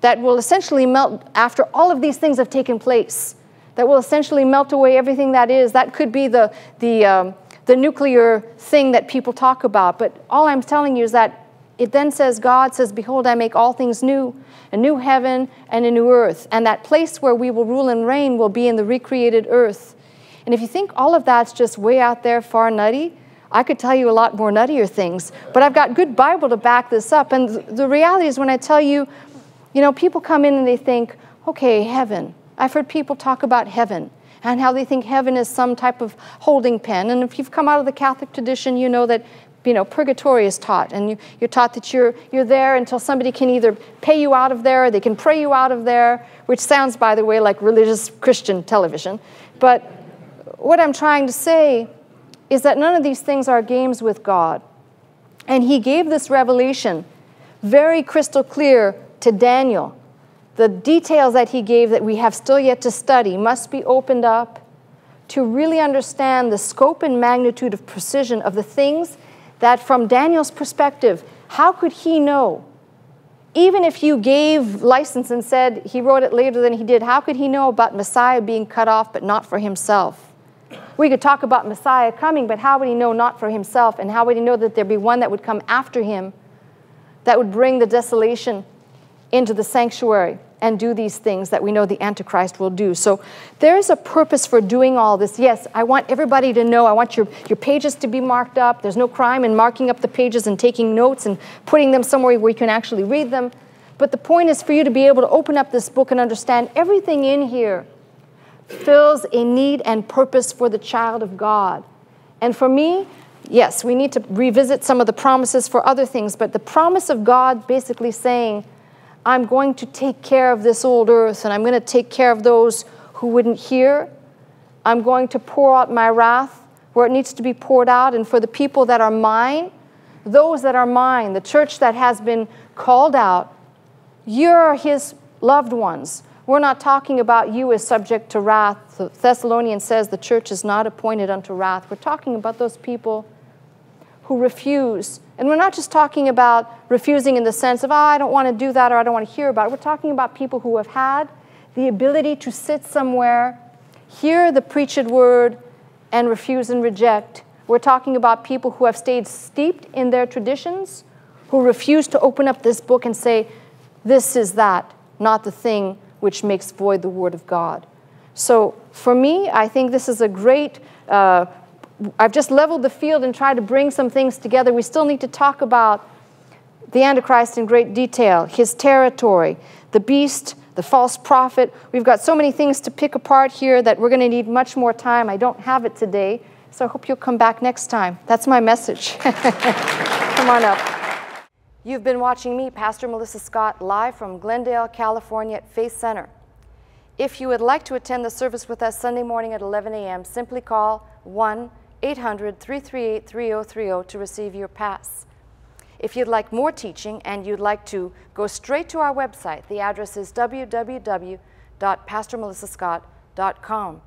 that will essentially melt after all of these things have taken place, that will essentially melt away everything that is. That could be the, the, um, the nuclear thing that people talk about. But all I'm telling you is that it then says, God says, Behold, I make all things new a new heaven and a new earth. And that place where we will rule and reign will be in the recreated earth. And if you think all of that's just way out there, far nutty, I could tell you a lot more nuttier things. But I've got good Bible to back this up. And the reality is when I tell you, you know, people come in and they think, okay, heaven. I've heard people talk about heaven and how they think heaven is some type of holding pen. And if you've come out of the Catholic tradition, you know that you know, purgatory is taught, and you, are taught that you're, you're there until somebody can either pay you out of there or they can pray you out of there, which sounds, by the way, like religious Christian television. But what I'm trying to say is that none of these things are games with God. And He gave this revelation very crystal clear to Daniel. The details that He gave that we have still yet to study must be opened up to really understand the scope and magnitude of precision of the things that from Daniel's perspective, how could he know? Even if you gave license and said he wrote it later than he did, how could he know about Messiah being cut off but not for himself? We could talk about Messiah coming, but how would he know not for himself? And how would he know that there'd be one that would come after him that would bring the desolation into the sanctuary? And do these things that we know the Antichrist will do. So there is a purpose for doing all this. Yes, I want everybody to know, I want your, your pages to be marked up. There's no crime in marking up the pages and taking notes and putting them somewhere where you can actually read them. But the point is for you to be able to open up this book and understand everything in here fills a need and purpose for the child of God. And for me, yes, we need to revisit some of the promises for other things, but the promise of God basically saying, I'm going to take care of this old earth and I'm going to take care of those who wouldn't hear. I'm going to pour out my wrath where it needs to be poured out. And for the people that are mine, those that are mine, the church that has been called out, you're his loved ones. We're not talking about you as subject to wrath. The Thessalonians says the church is not appointed unto wrath. We're talking about those people who refuse. And we're not just talking about refusing in the sense of, oh, I don't want to do that or I don't want to hear about it. We're talking about people who have had the ability to sit somewhere, hear the preached word, and refuse and reject. We're talking about people who have stayed steeped in their traditions, who refuse to open up this book and say, This is that, not the thing which makes void the word of God. So for me, I think this is a great uh, I've just leveled the field and tried to bring some things together. We still need to talk about the Antichrist in great detail, his territory, the beast, the false prophet. We've got so many things to pick apart here that we're going to need much more time. I don't have it today, so I hope you'll come back next time. That's my message. [LAUGHS] come on up. You've been watching me, Pastor Melissa Scott, live from Glendale, California at Faith Center. If you would like to attend the service with us Sunday morning at 11 a.m., simply call 1 800 338 3030 to receive your pass. If you'd like more teaching and you'd like to go straight to our website, the address is www.pastormelissascott.com.